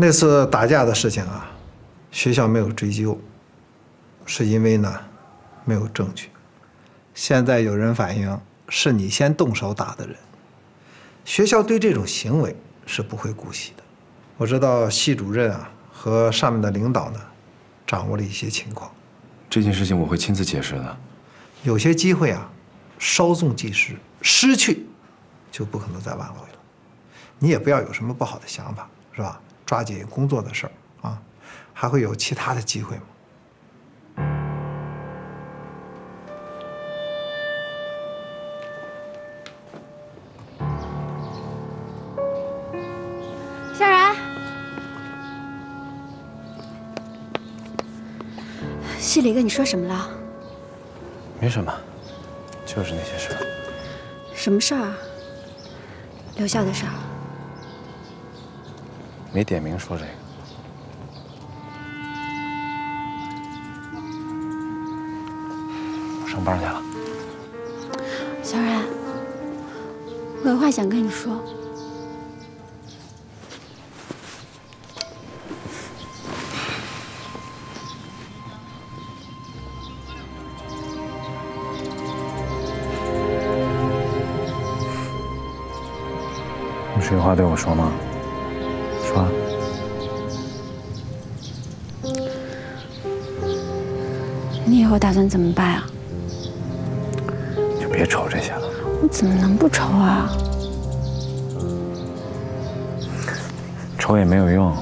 那次打架的事情啊，学校没有追究，是因为呢没有证据。现在有人反映是你先动手打的人，学校对这种行为是不会姑息的。我知道系主任啊和上面的领导呢，掌握了一些情况。这件事情我会亲自解释的。有些机会啊，稍纵即逝，失去就不可能再挽回了。你也不要有什么不好的想法，是吧？抓紧工作的事儿啊，还会有其他的机会吗？夏然，系里跟你说什么了？没什么，就是那些事儿。什么事儿？留校的事儿。没点名说这个。我上班去了。小冉，我有话想跟你说。你是有话对我说吗？后打算怎么办啊？就别愁这些了。我怎么能不愁啊？愁也没有用，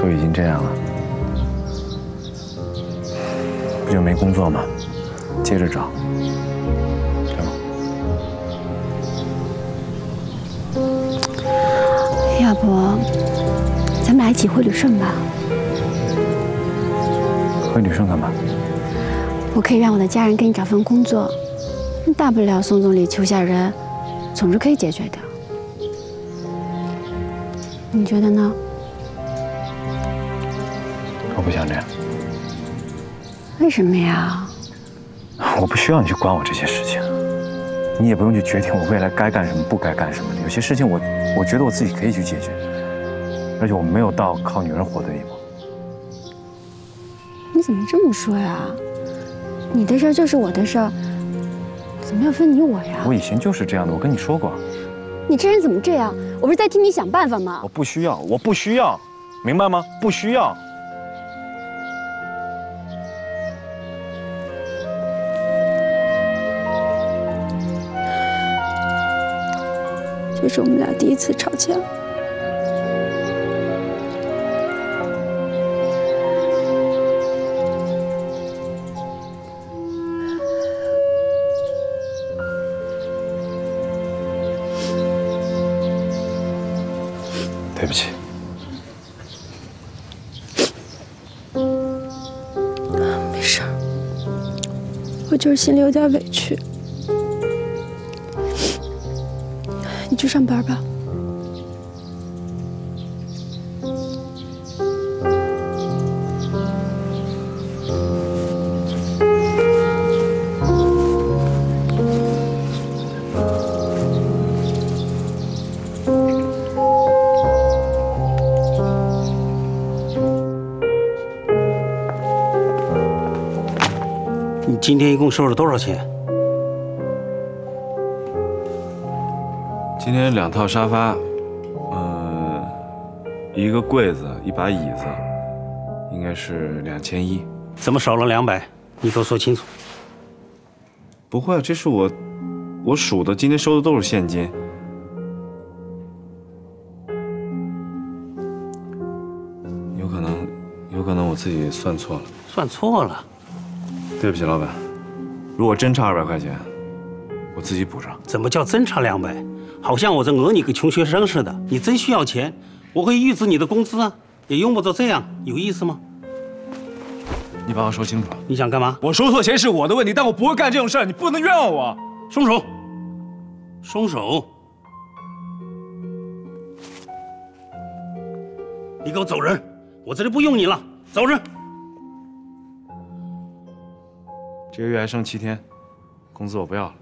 都已经这样了，不就没工作吗？接着找？要不，咱们俩一起回旅顺吧？回旅顺干嘛？我可以让我的家人给你找份工作，大不了宋总理求下人，总是可以解决的。你觉得呢？我不想这样，为什么呀？我不需要你去管我这些事情，你也不用去决定我未来该干什么、不该干什么的。有些事情我，我觉得我自己可以去解决，而且我没有到靠女人活的地步。你怎么这么说呀？你的事儿就是我的事儿，怎么要分你我呀？我以前就是这样的，我跟你说过，你这人怎么这样？我不是在替你想办法吗我？不需要，我不需要，明白吗？不需要。这是我们俩第一次吵架。就是心里有点委屈。你去上班吧。今天一共收了多少钱？今天两套沙发，呃，一个柜子，一把椅子，应该是两千一。怎么少了两百？你给我说清楚。不会，这是我我数的，今天收的都是现金。有可能，有可能我自己算错了，算错了，对不起，老板。如果真差二百块钱，我自己补上。怎么叫真差两百？好像我在讹你个穷学生似的。你真需要钱，我可以预支你的工资啊，也用不着这样，有意思吗？你把话说清楚。你想干嘛？我收错钱是我的问题，但我不会干这种事儿，你不能冤枉我。松手！松手！你给我走人！我这里不用你了，走人！这个月还剩七天，工资我不要了。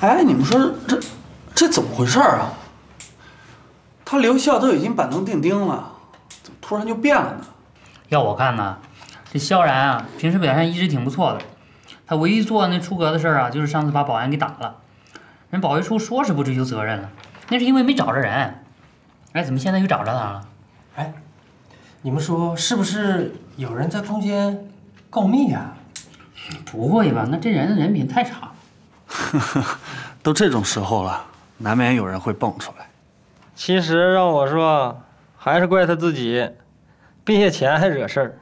哎，你们说这这怎么回事啊？他留校都已经板上钉钉了，怎么突然就变了呢？要我看呢，这萧然啊，平时表现一直挺不错的。他唯一做那出格的事儿啊，就是上次把保安给打了。人保卫处说是不追究责任了，那是因为没找着人。哎，怎么现在又找着他了？哎，你们说是不是有人在中间告密呀？不会吧？那这人的人品太差了。都这种时候了，难免有人会蹦出来。其实让我说，还是怪他自己，并且钱还惹事儿。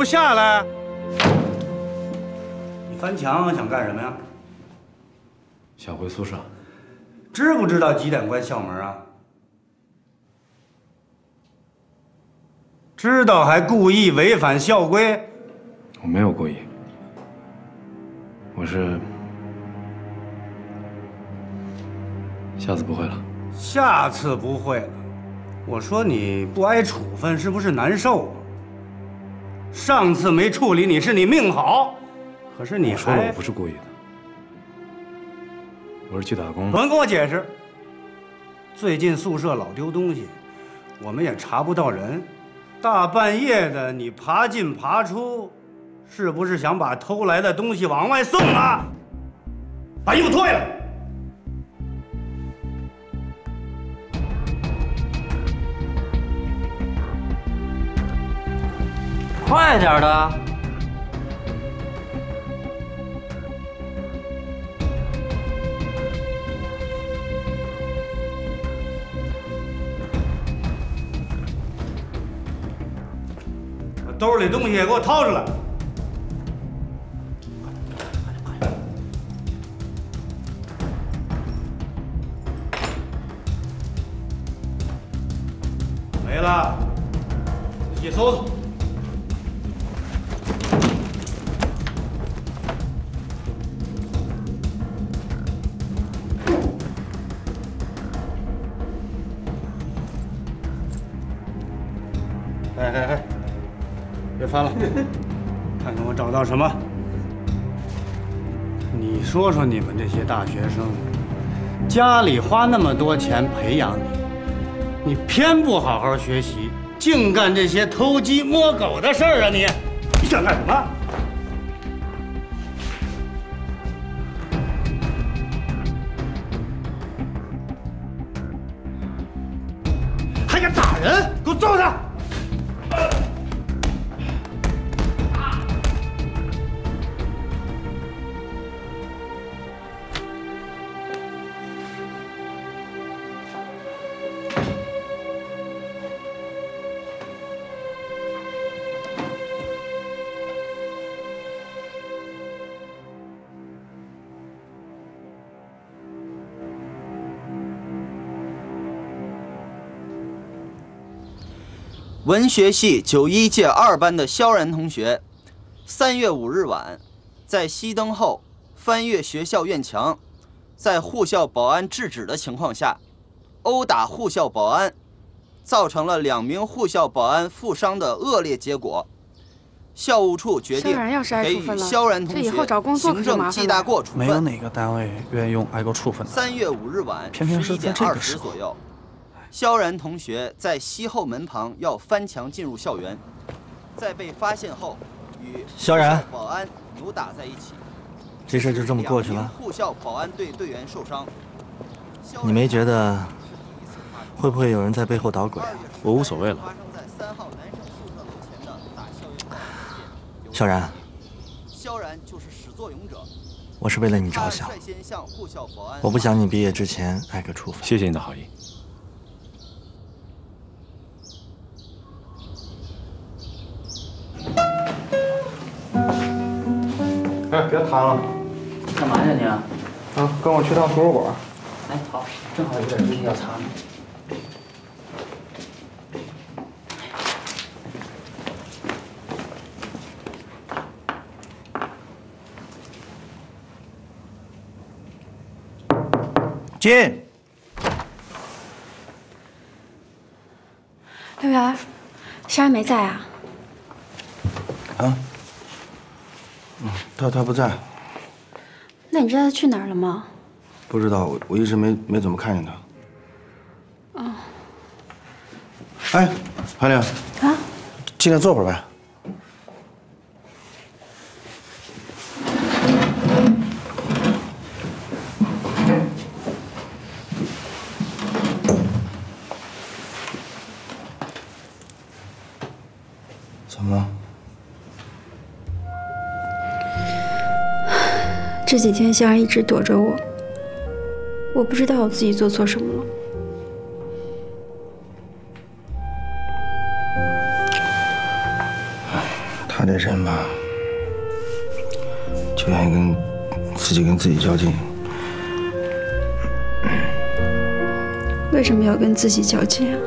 不下来？你翻墙想干什么呀？想回宿舍。知不知道几点关校门啊？知道还故意违反校规？我没有故意，我是下次不会了。下次不会了。我说你不挨处分是不是难受啊？上次没处理你是你命好，可是你说了我不是故意的，我是去打工的。甭跟我解释。最近宿舍老丢东西，我们也查不到人。大半夜的你爬进爬出，是不是想把偷来的东西往外送啊？把衣服脱下来。快点的！把兜里东西给我掏出来。说说你们这些大学生，家里花那么多钱培养你，你偏不好好学习，净干这些偷鸡摸狗的事儿啊你！你想干什么？文学系九一届二班的萧然同学，三月五日晚，在熄灯后翻越学校院墙，在护校保安制止的情况下，殴打护校保安，造成了两名护校保安负伤的恶劣结果。校务处决定萧然要是挨给予处分了萧然同学这以后找工作可行政记大过处分。没有哪个单位愿意用挨个处分的。三月五日晚偏偏是十一点二在这个时候十左右，萧然同学在西后门旁要翻墙进入校园，在被发现后与萧然保安扭打在一起。这事就这么过去了护校保安队队员受伤。你没觉得会不会有人在背后捣鬼？我无所谓了。发生在三号男生宿舍楼前的打校园事件萧然，萧然就是始作俑者。我是为了你着想，我不想你毕业之前挨个处分。谢谢你的好意。了，干嘛去你啊？啊，跟我去趟图书馆。哎，好，正好有点东西要查呢。进。刘源，萧然没在啊？啊？嗯，他他不在，那你知道他去哪儿了吗？不知道，我我一直没没怎么看见他。哦，哎，韩玲，啊，进来坐会儿呗。几天萧然一直躲着我，我不知道我自己做错什么了。他这人吧，就愿意跟自己跟自己较劲。为什么要跟自己较劲啊？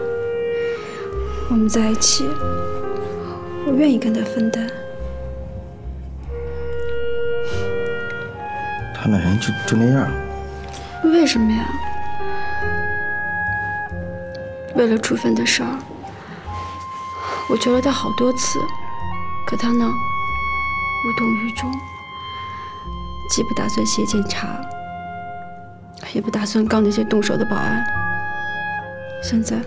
我们在一起，我愿意跟他分担。他那人就就那样。为什么呀？为了处分的事儿，我求了他好多次，可他呢，无动于衷，既不打算写检查，也不打算告那些动手的保安，现在，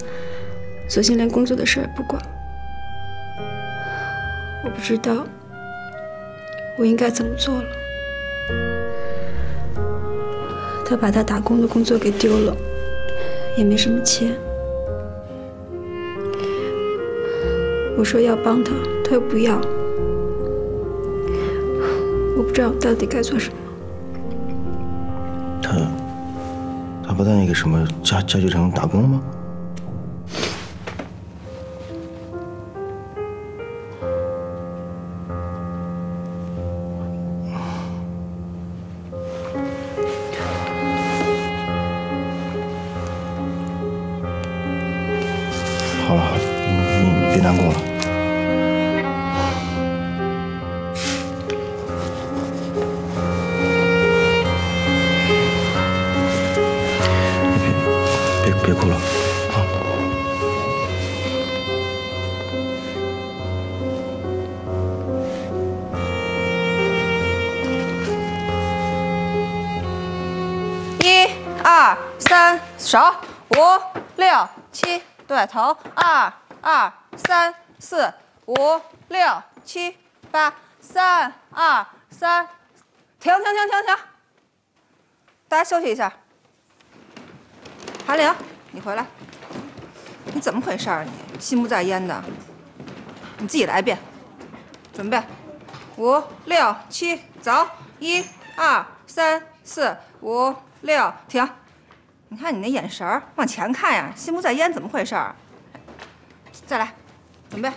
索性连工作的事也不管。我不知道我应该怎么做了。他把他打工的工作给丢了，也没什么钱。我说要帮他，他又不要。我不知道我到底该做什么。他他不在那个什么家家具城打工吗？一下。韩玲，你回来，你怎么回事儿？你心不在焉的，你自己来一遍，准备，五、六、七，走，一、二、三、四、五、六，停。你看你那眼神儿，往前看呀，心不在焉，怎么回事儿？再来，准备，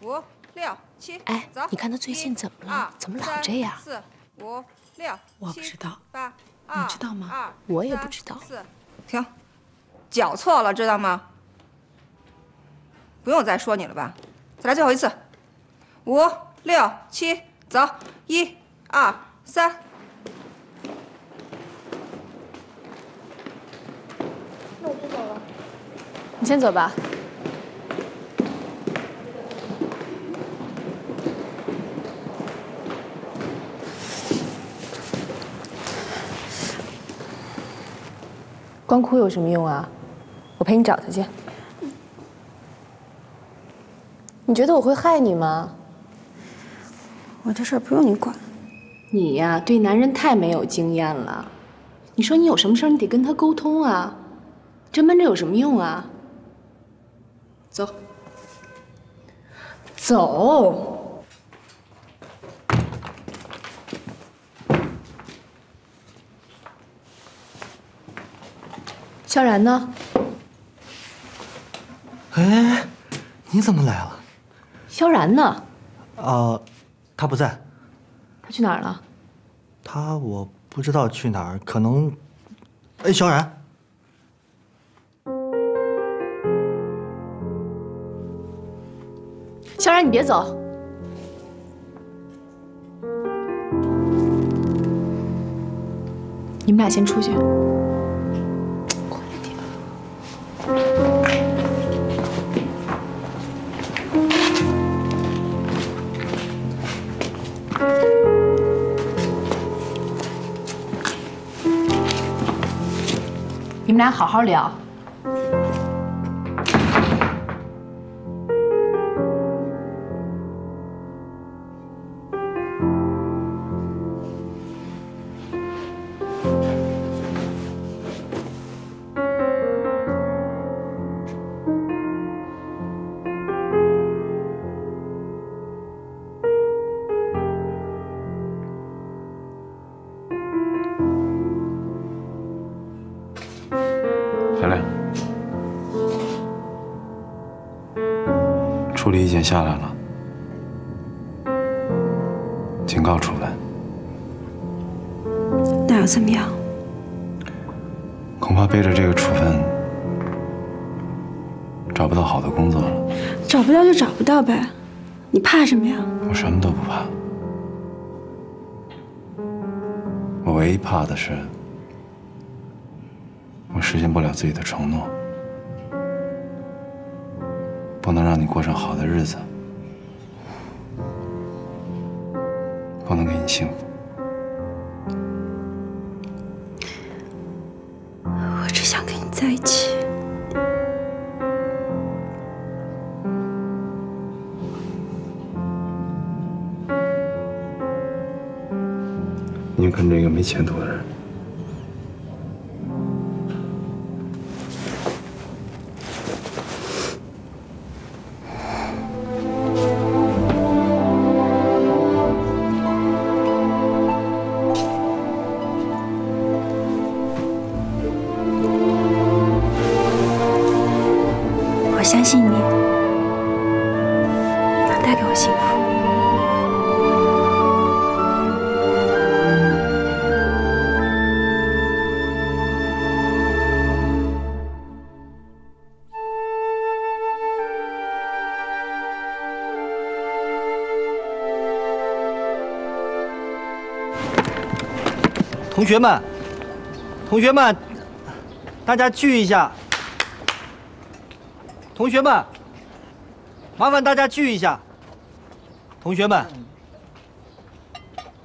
五、六、七，哎走。你看他最近怎么了？怎么老这样？四、五、六、我不知道，八，你知道吗我也不知道。四，停，脚错了，知道吗？不用再说你了吧？再来最后一次，五六七，走，一二三。那我不走了。你先走吧。光哭有什么用啊？我陪你找他去。你觉得我会害你吗？我这事儿不用你管。你呀，对男人太没有经验了。你说你有什么事儿，你得跟他沟通啊。这闷着有什么用啊？走，走。萧然呢？哎，你怎么来了？萧然呢？啊，他不在。他去哪儿了？他我不知道去哪儿，可能……哎，萧然，萧然，你别走。你们俩先出去。你们俩好好聊。小亮，处理意见下来了，警告处分。那又怎么样？恐怕背着这个处分，找不到好的工作了。找不到就找不到呗，你怕什么呀？我什么都不怕，我唯一怕的是，我实现不了自己的承诺，不能让你过上好的日子，不能给你幸福。我只想跟你在一起。宁肯这个没前途的人。我相信你能带给我幸福。同学们，同学们，大家聚一下。同学们，麻烦大家聚一下。同学们，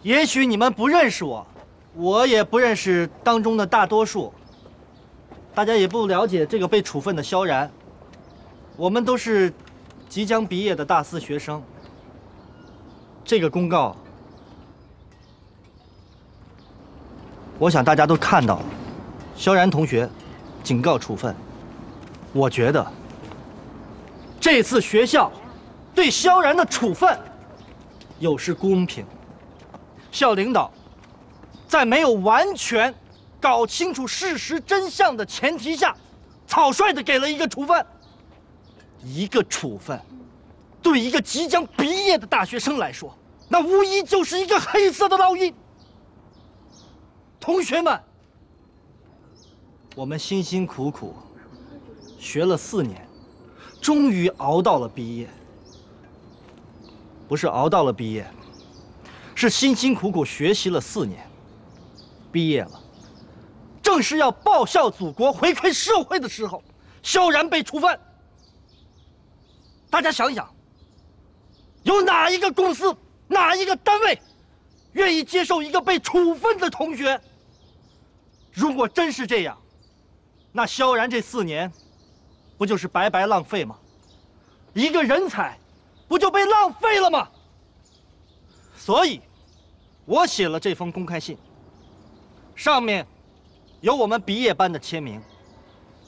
也许你们不认识我，我也不认识当中的大多数，大家也不了解这个被处分的萧然。我们都是即将毕业的大四学生。这个公告，我想大家都看到了，萧然同学警告处分。我觉得这次学校对萧然的处分有失公平。校领导在没有完全搞清楚事实真相的前提下，草率的给了一个处分。一个处分，对一个即将毕业的大学生来说，那无疑就是一个黑色的烙印。同学们，我们辛辛苦苦学了四年，终于熬到了毕业。不是熬到了毕业，是辛辛苦苦学习了四年，毕业了，正是要报效祖国、回馈社会的时候，萧然被处分。大家想想，有哪一个公司、哪一个单位，愿意接受一个被处分的同学？如果真是这样，那萧然这四年，不就是白白浪费吗？一个人才。不就被浪费了吗？所以，我写了这封公开信，上面有我们毕业班的签名。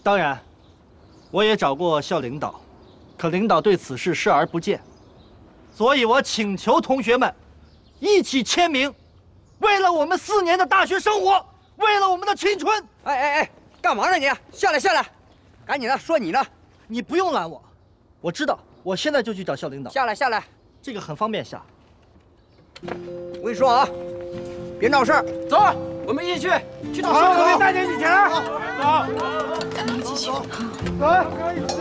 当然，我也找过校领导，可领导对此事视而不见。所以我请求同学们一起签名，为了我们四年的大学生活，为了我们的青春。哎哎哎，干嘛呢你？下来下来，赶紧的，说你呢。你不用拦我，我知道。我现在就去找校领导。下来，下来，这个很方便下。我跟你说啊，别闹事儿。走，我们一起去，去找校领导带点几钱。走，咱们一起去。走，哥一起去。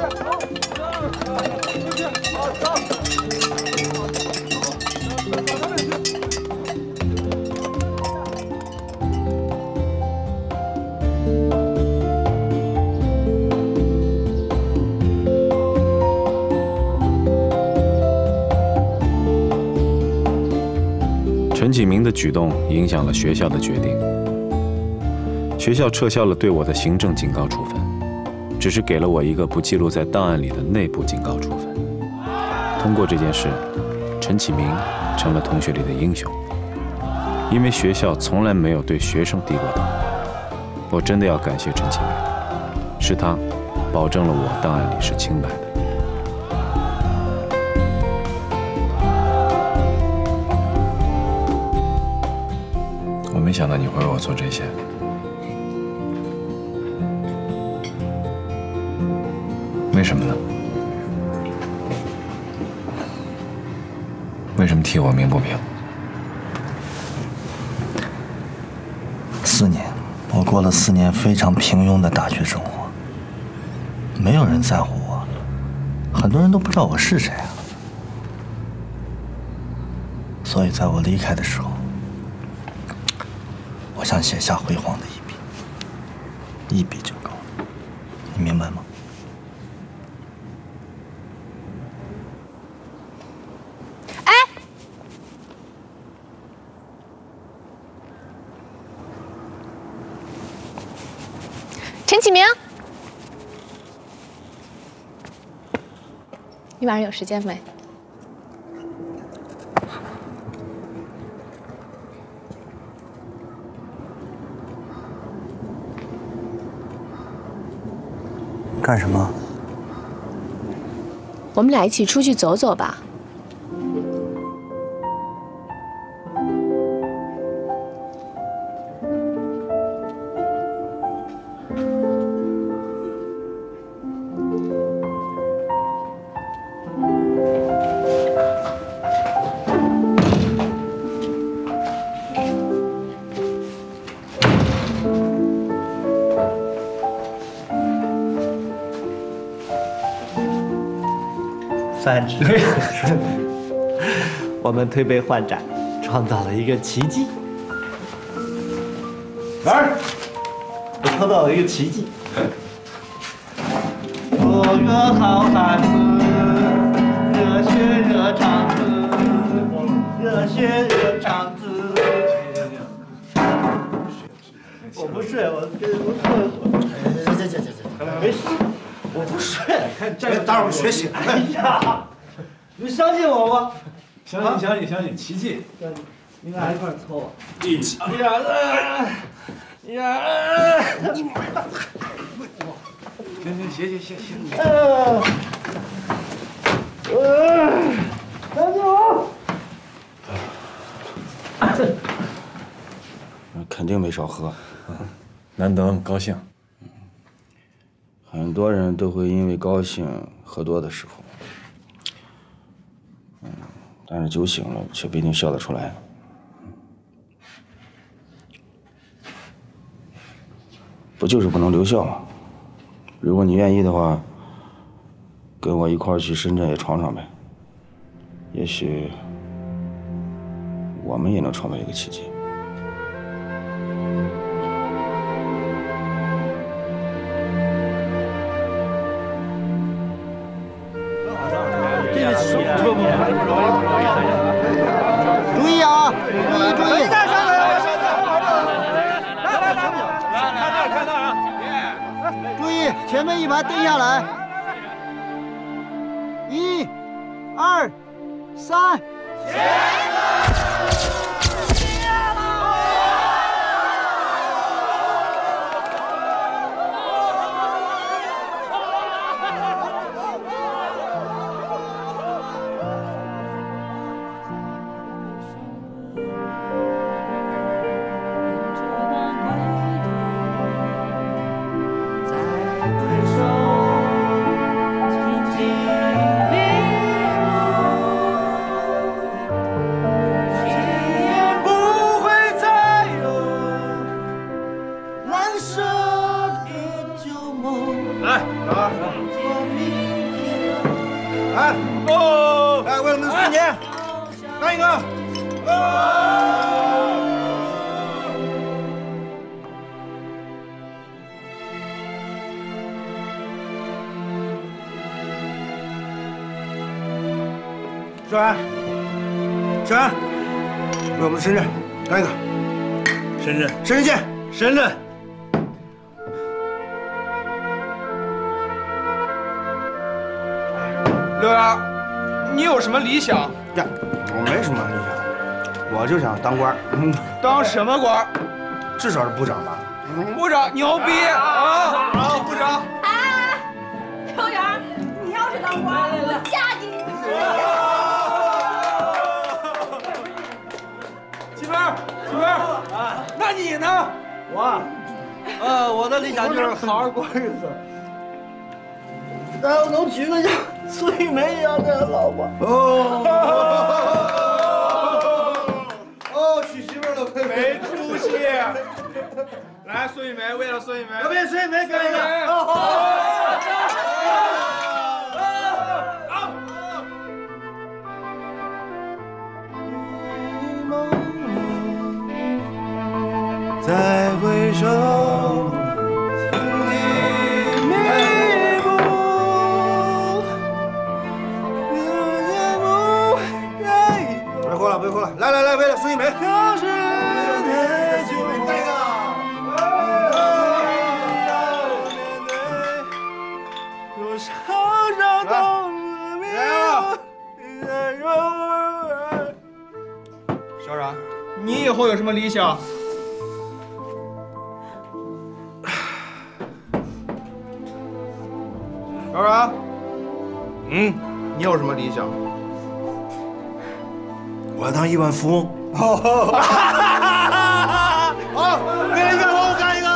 走，走，陈启明的举动影响了学校的决定，学校撤销了对我的行政警告处分，只是给了我一个不记录在档案里的内部警告处分。通过这件事，陈启明成了同学里的英雄，因为学校从来没有对学生低过头。我真的要感谢陈启明，是他保证了我档案里是清白的。没想到你会为我做这些，为什么呢？为什么替我鸣不平？四年，我过了四年非常平庸的大学生活，没有人在乎我，很多人都不知道我是谁啊。所以在我离开的时候。想写下辉煌的一笔，一笔就够了，你明白吗？哎，陈启明，你晚上有时间没？干什么？我们俩一起出去走走吧。三指，我们推杯换盏，创造了一个奇迹。哪儿？我创造了一个奇迹。做个好汉子，热血热肠子，热血热肠子。我不睡，我跟我睡。行行行行行，没事。我不睡，看别打扰我学习。哎呀，你们相信我吗？相信相信相信，奇迹。你们俩一块搓。一起。呀呀！你行行行行行行。呃。呃。相信我。肯定没少喝，难得高兴。很多人都会因为高兴喝多的时候，嗯，但是酒醒了却不一定笑得出来。不就是不能留校吗？如果你愿意的话，跟我一块儿去深圳也闯闯呗。也许我们也能创造一个奇迹。们深圳干一个！深圳，深圳见，深圳。刘洋，你有什么理想？呀，我没什么理想，我就想当官。嗯，当什么官？至少是部长吧。部长牛逼啊！你呢？我，呃，我的理想就是好好过日子，然后能娶个像崔梅一样的老婆。哦，哦，娶媳妇儿了，没出息。来，孙玉梅，为了孙玉梅，要不孙玉梅干一个再回首，你迷目，夜幕别喝了，别喝了，来来来，为了孙玉梅。消失的就干一个。多少伤痛小冉，你以后有什么理想？小冉，嗯，你有什么理想？我要当亿万富翁。好，干一个，我干一个。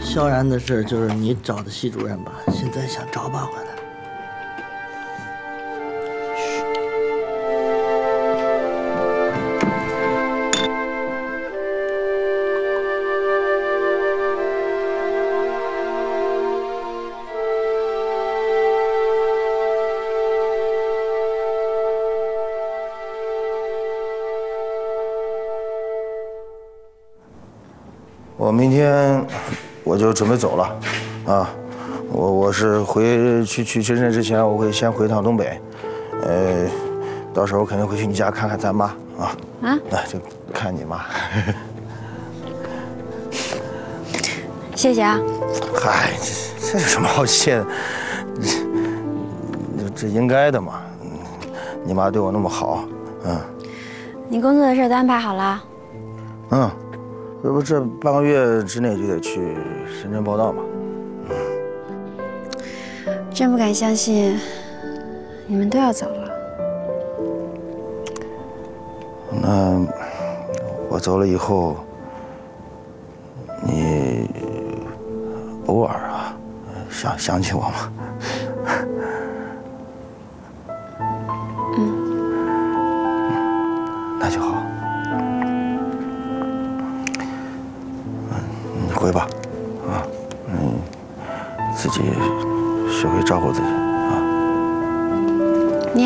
萧然的事就是你找的系主任吧？现在想找把回来。我就准备走了，啊，我我是回去去深圳之前，我会先回趟东北，呃，到时候肯定会去你家看看咱妈啊，啊，来就看你妈。谢谢啊。嗨，这这有什么好谢的？这这应该的嘛，嗯你妈对我那么好，嗯你工作的事都安排好了？嗯，这不这半个月之内就得去深圳报道嘛。真不敢相信，你们都要走了。那我走了以后，你偶尔啊想想起我吗？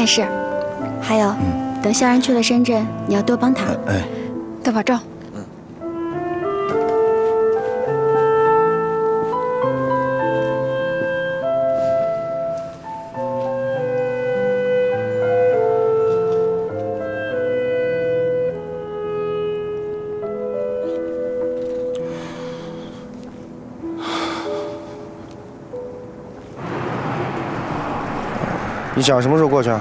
是。还有，等萧然去了深圳，你要多帮他，哎，多保重。你想什么时候过去啊？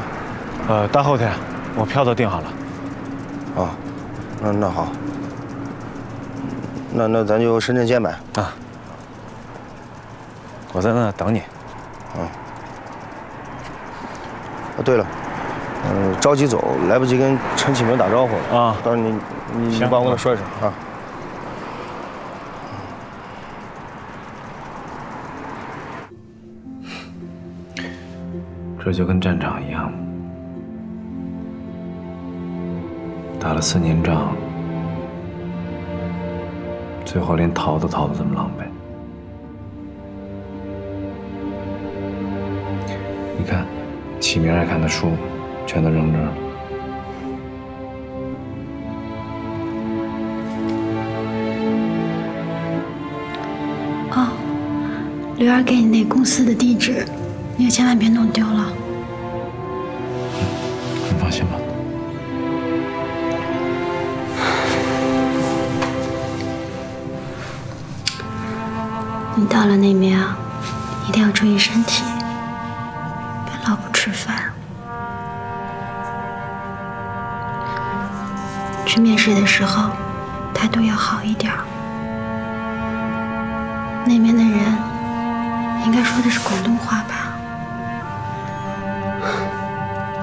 呃，大后天，我票都订好了。哦，那那好，那那咱就深圳见呗。啊，我在那等你。啊。啊，对了，嗯、着急走，来不及跟陈启明打招呼了啊。到时候你你你帮我跟他说一声啊。这就跟战场一样，了四年仗，最后连逃都逃得这么狼狈。你看，启明爱看的书，全都扔这儿了。哦，刘儿给你那公司的地址，你可千万别弄丢了。到了那边啊，一定要注意身体，别老不吃饭。去面试的时候，态度要好一点。那边的人应该说的是广东话吧？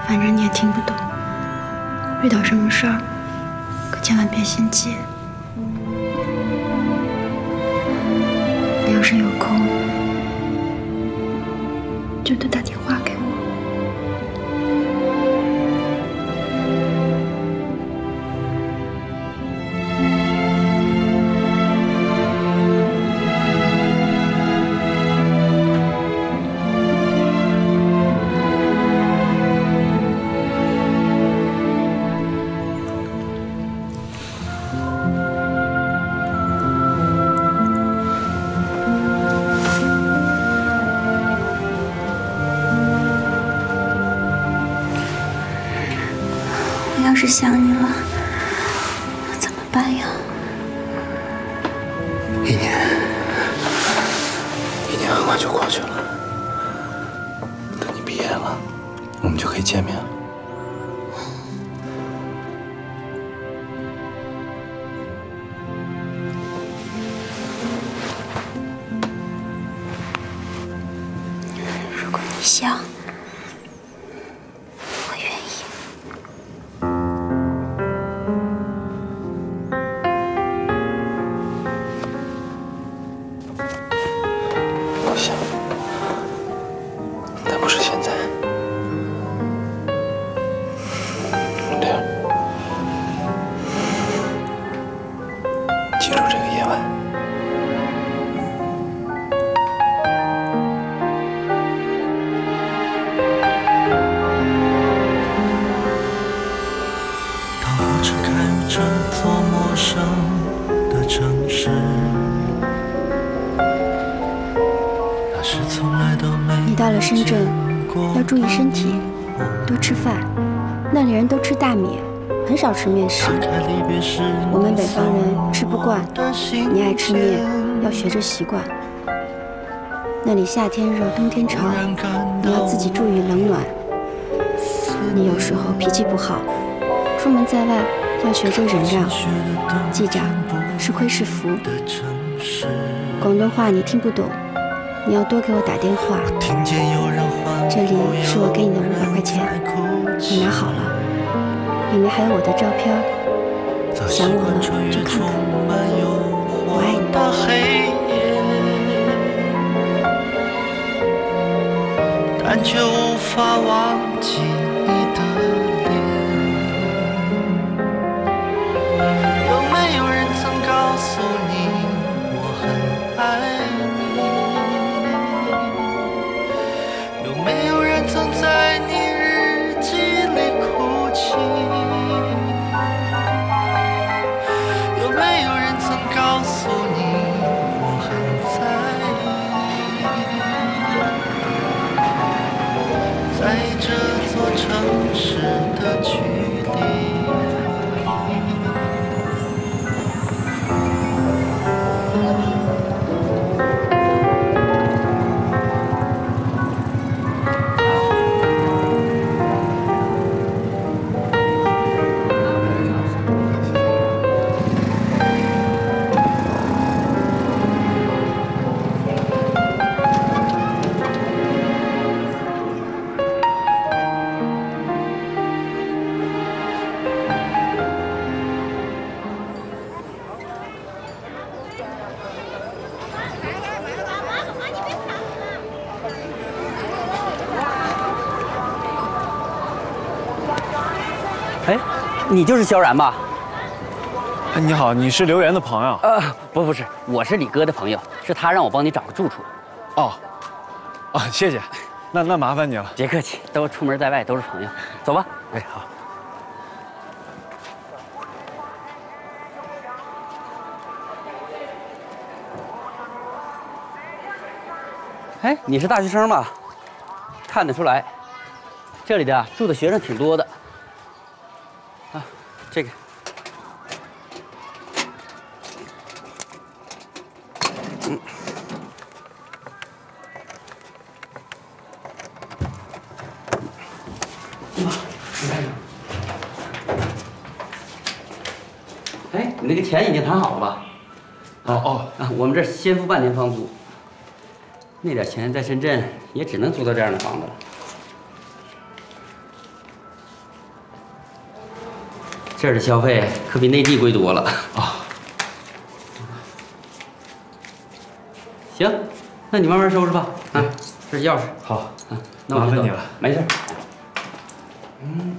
反正你也听不懂。遇到什么事儿，可千万别心急。要是有空，就多打电话是想你少吃面食。我们北方人吃不惯，你爱吃面，要学着习惯。那里夏天热，冬天潮，你要自己注意冷暖。你有时候脾气不好，出门在外要学着忍让。记着，吃亏是福。广东话你听不懂，你要多给我打电话。这里是我给你的五百块钱，你拿好了，里面还有我的照片。想我了就看看，我爱你。但却无法忘记你就是萧然吧？哎，你好，你是刘源的朋友？呃，不，不是，我是李哥的朋友，是他让我帮你找个住处。哦，哦，谢谢，那那麻烦你了。别客气，都出门在外都是朋友，走吧。哎，好。哎，你是大学生吧？看得出来，这里的啊住的学生挺多的。啊，这个。嗯。哎，你那个钱已经谈好了吧？哦哦，啊，我们这先付半年房租。那点钱在深圳也只能租到这样的房子了。这儿的消费可比内地贵多了啊！行，那你慢慢收拾吧。啊，这是钥匙。好，嗯，那麻烦你了。没事。嗯。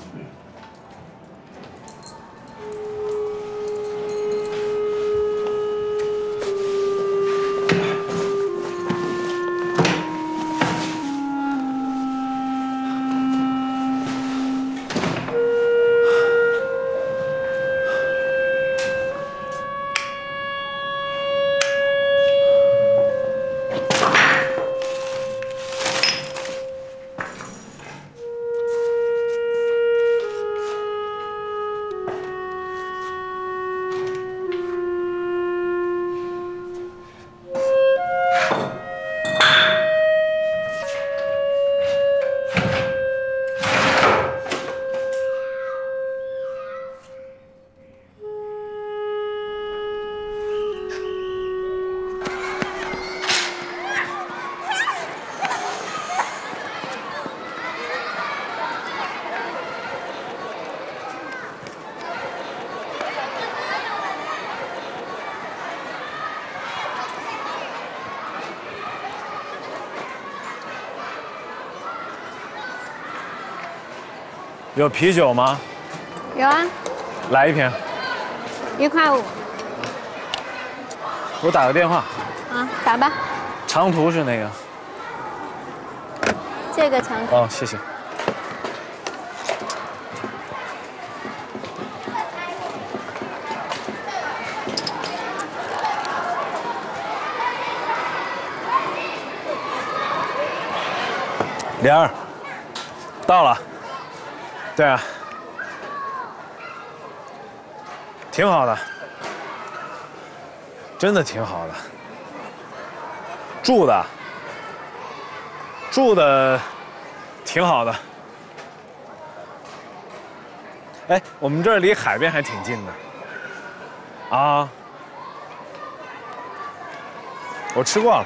有啤酒吗？有啊，来一瓶。一块五我打个电话，啊，打吧。长途是那个。这个长途。哦，谢谢。莲儿，到了。对啊，挺好的，真的挺好的。住的，住的挺好的。哎，我们这儿离海边还挺近的。啊，我吃过了。